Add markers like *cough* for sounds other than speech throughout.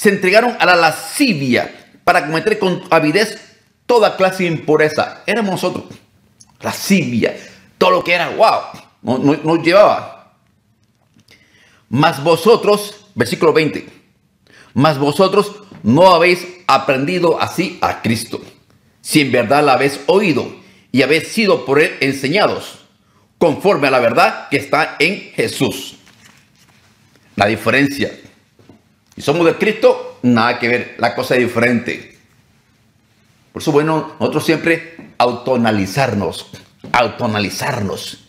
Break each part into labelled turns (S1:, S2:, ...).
S1: se entregaron a la lascivia para cometer con avidez toda clase de impureza. Éramos nosotros. Lascivia. Todo lo que era, wow, nos no, llevaba. Mas vosotros, versículo 20, mas vosotros no habéis aprendido así a Cristo, si en verdad la habéis oído y habéis sido por él enseñados, conforme a la verdad que está en Jesús. La diferencia. Y somos de Cristo, nada que ver, la cosa es diferente. Por eso, bueno, nosotros siempre autonalizarnos, autonalizarnos.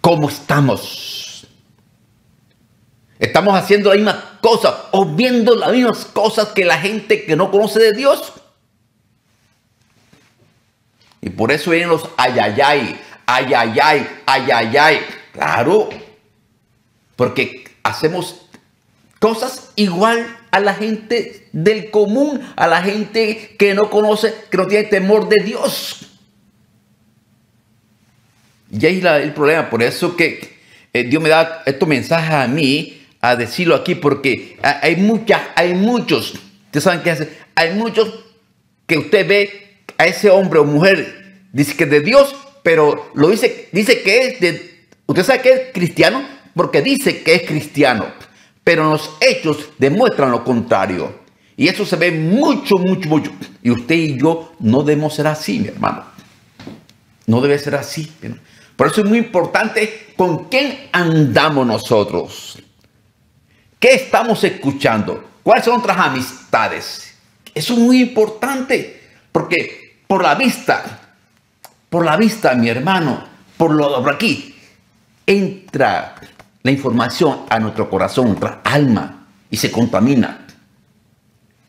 S1: ¿Cómo estamos? ¿Estamos haciendo la misma cosa o viendo las mismas cosas que la gente que no conoce de Dios? Y por eso vienen los ayayay, ayayay, ayayay. Claro, porque hacemos cosas igual a la gente del común, a la gente que no conoce, que no tiene temor de Dios. Y ahí es el problema, por eso que eh, Dios me da estos mensajes a mí, a decirlo aquí, porque hay muchas, hay muchos, ustedes saben qué hace, hay muchos que usted ve a ese hombre o mujer, dice que es de Dios, pero lo dice, dice que es de, usted sabe que es cristiano, porque dice que es cristiano, pero los hechos demuestran lo contrario. Y eso se ve mucho, mucho, mucho. Y usted y yo no debemos ser así, mi hermano. No debe ser así. Por eso es muy importante con quién andamos nosotros. ¿Qué estamos escuchando? ¿Cuáles son nuestras amistades? Eso es muy importante. Porque por la vista, por la vista, mi hermano, por lo por aquí, entra la información a nuestro corazón, nuestra alma, y se contamina.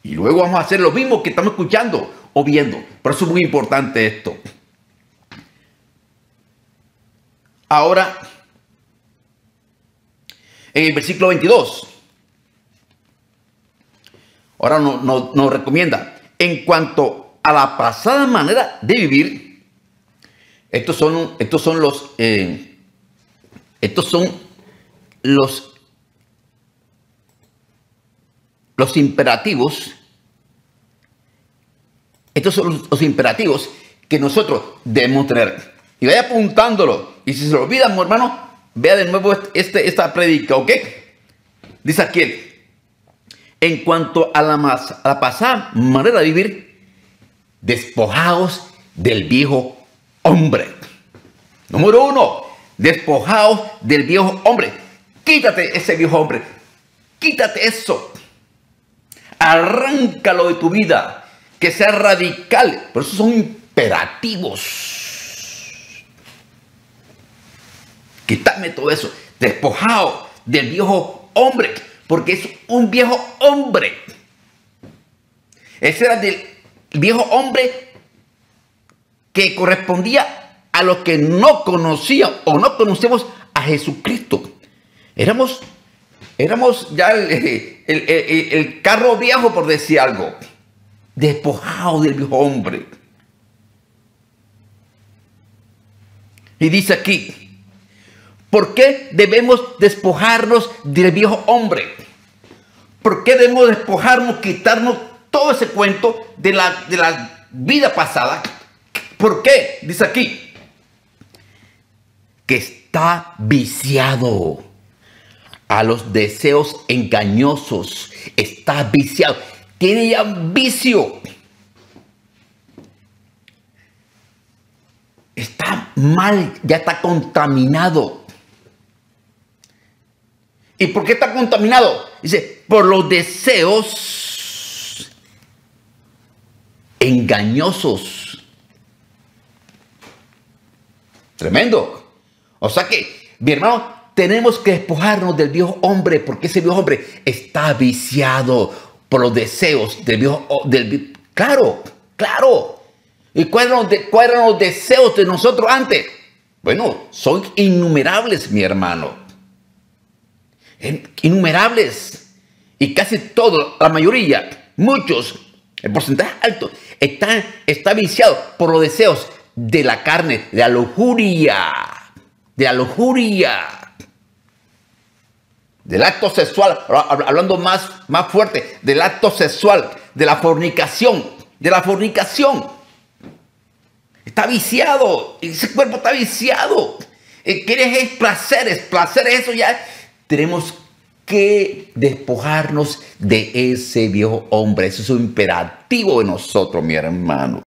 S1: Y luego vamos a hacer lo mismo que estamos escuchando o viendo. Por eso es muy importante esto. Ahora, en el versículo 22, ahora nos recomienda, en cuanto a la pasada manera de vivir, estos son, estos son los, eh, estos son los, los imperativos, estos son los, imperativos que nosotros debemos tener. Y vaya apuntándolo. Y si se lo olvida, mi hermano, vea de nuevo este, esta predica, ¿ok? Dice aquí, en cuanto a la, más, a la pasada manera de vivir, despojados del viejo hombre. Número uno, despojados del viejo hombre. Quítate ese viejo hombre. Quítate eso. Arráncalo de tu vida. Que sea radical. Por eso son imperativos. Quítame todo eso. Despojado del viejo hombre. Porque es un viejo hombre. Ese era del viejo hombre que correspondía a los que no conocían o no conocemos a Jesucristo. Éramos, éramos ya *laughs* el, carro viejo, por decir algo, despojado del viejo hombre. Y dice aquí, ¿por qué debemos despojarnos del viejo hombre? ¿Por qué debemos despojarnos, quitarnos todo ese cuento de la, de la vida pasada? ¿Por qué? Dice aquí, que está viciado a los deseos engañosos. Está viciado. Tiene ya vicio. Está mal, ya está contaminado. ¿Y por qué está contaminado? Dice, por los deseos engañosos. Tremendo. O sea que, mi hermano, tenemos que despojarnos del viejo hombre porque ese viejo hombre está viciado por los deseos del viejo claro, claro. ¿Y cuáles eran, los, deseos de nosotros antes? Bueno, son innumerables, mi hermano. Innumerables. Y casi todo, la mayoría, muchos, el porcentaje alto, está, está viciado por los deseos de la carne, de la lujuria. De la lujuria del acto sexual, hablando más, más fuerte, del acto sexual, de la fornicación, de la fornicación. Está viciado, ese cuerpo está viciado. Eh, quieres es placer, es placer, eso ya. Tenemos que despojarnos de ese viejo hombre. Eso es un imperativo de nosotros, mi hermano.